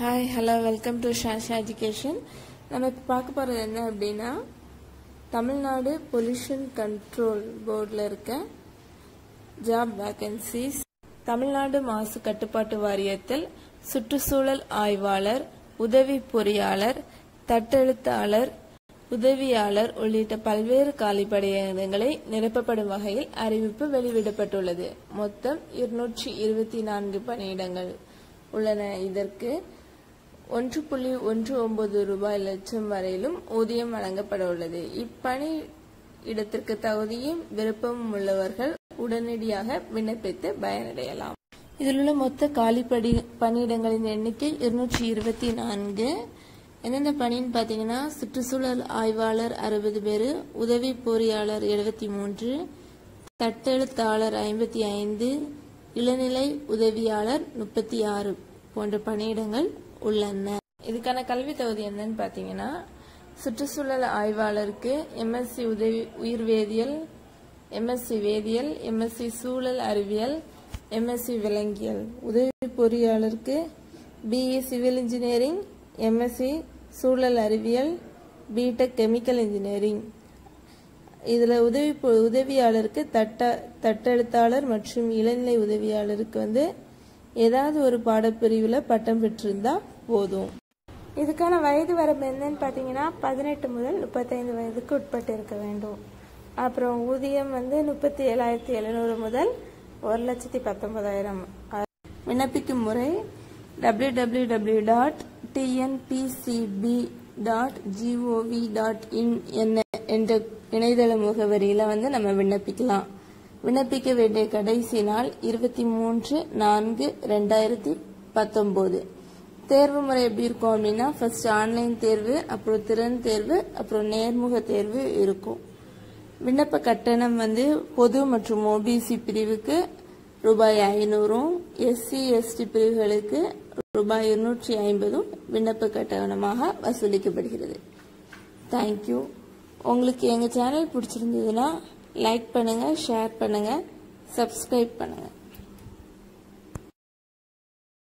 Hi hello welcome to Shasha education நம்ம இப்போ பார்க்க போகிறது என்ன அப்படின்னா தமிழ்நாடு பொல்யூஷன் கண்ட்ரோல் போர்டில் இருக்க ஜாப் வேகன்சிஸ் தமிழ்நாடு மாசு கட்டுப்பாட்டு வாரியத்தில் சுற்றுச்சூழல் ஆய்வாளர் உதவி பொறியாளர் தட்டெழுத்தாளர் உதவியாளர் உள்ளிட்ட பல்வேறு காலிப்படையிடங்களை நிரப்பப்படும் வகையில் அறிவிப்பு வெளியிடப்பட்டுள்ளது. மொத்தம் இருநூற்றி இருபத்தி நான்கு பணியிடங்கள் உள்ளன. இதற்கு ஒன்று புள்ளி ஒன்று ஒன்பது ரூபாய் லட்சம் வரையிலும் ஊதியம் வழங்கப்பட உள்ளது இப்பணி இடத்திற்கு தகுதியும் விருப்பமும் உள்ளவர்கள் உடனடியாக விண்ணப்பித்து பயனடையலாம். இதில் உள்ள மொத்த காலி படி பணியிடங்களின் எண்ணிக்கை இருநூற்றி இருபத்தி நான்கு. எந்தெந்த பணின்னு பார்த்தீங்கன்னா சுற்றுச்சூழல் ஆய்வாளர் அறுபது பேர் உதவி பொறியாளர் எழுபத்தி மூன்று தட்டெழுத்தாளர் ஐம்பத்தி ஐந்து இளநிலை உதவியாளர் முப்பத்தி ஆறு போன்ற பணியிடங்கள் உள்ளன இதுக்கான கல்வி தகுதி என்னன்னு பார்த்தீங்கன்னா சுற்றுச்சூழல் ஆய்வாளருக்கு எம்எஸ்சி உதவி உயிர் வேதியியல் எம்எஸ்சி வேதியியல் எம்எஸ்சி சூழல் அறிவியல் எம்எஸ்சி விலங்கியல். உதவி பொறியாளருக்கு பிஇ சிவில் இன்ஜினியரிங் எம்எஸ்சி சூழல் அறிவியல் பிடெக் கெமிக்கல் இன்ஜினியரிங். இதில் உதவி உதவியாளருக்கு தட்ட தட்டெழுத்தாளர் மற்றும் இளநிலை உதவியாளருக்கு வந்து ஏதாவது ஒரு பாடப்பிரிவில் பட்டம் பெற்றிருந்தா போதும். இதுக்கான வயது வரம்பு என்னன்னு பார்த்தீங்கன்னா பதினெட்டு முதல் முப்பத்தைந்து வயதுக்கு உட்பட்டு இருக்க வேண்டும். அப்புறம் ஊதியம் வந்து முப்பத்தி ஏழாயிரத்தி எழுநூறு முதல் ஒரு லட்சத்தி பத்தொன்பதாயிரம். விண்ணப்பிக்கும் முறை W W W dot TNPCB dot GOV dot in என்ன என்ற இணையதள முகவரியில வந்து நம்ம விண்ணப்பிக்கலாம். விண்ணப்பிக்க வேண்டிய கடைசி நாள் இருபத்தி மூன்று நான்கு ரெண்டாயிரத்தி பத்தொம்போது தேர்வு முறை எப்படி இருக்கும் அப்படின்னா ஃபர்ஸ்ட் ஆன்லைன் தேர்வு அப்புறம் திறன் தேர்வு அப்புறம் நேர்முக தேர்வு இருக்கும். விண்ணப்ப கட்டணம் வந்து பொது மற்றும் ஓபிசி பிரிவுக்கு ரூபாய் ஐநூறும் எஸ்சி எஸ்டி பிரிவுகளுக்கு ரூபாய் இருநூற்றி ஐம்பதும் விண்ணப்ப கட்டணமாக வசூலிக்கப்படுகிறது. தேங்க்யூ உங்களுக்கு எங்கள் சேனல் பிடிச்சிருந்ததுன்னா லைக் பண்ணுங்கள் ஷேர் பண்ணுங்கள் சப்ஸ்கிரைப் பண்ணுங்கள்